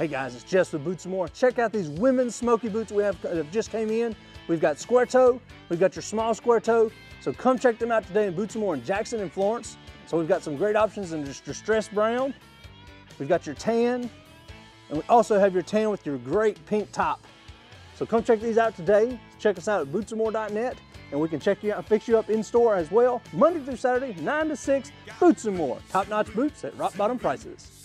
Hey guys, it's Jess with Boots and More. Check out these women's smoky boots we have uh, that just came in. We've got square toe, we've got your small square toe. So come check them out today in Boots and More in Jackson and Florence. So we've got some great options in just distressed brown. We've got your tan, and we also have your tan with your great pink top. So come check these out today. Check us out at bootsandmore.net and we can check you out fix you up in store as well. Monday through Saturday, 9 to 6, Boots and More. Top notch boots at rock bottom prices.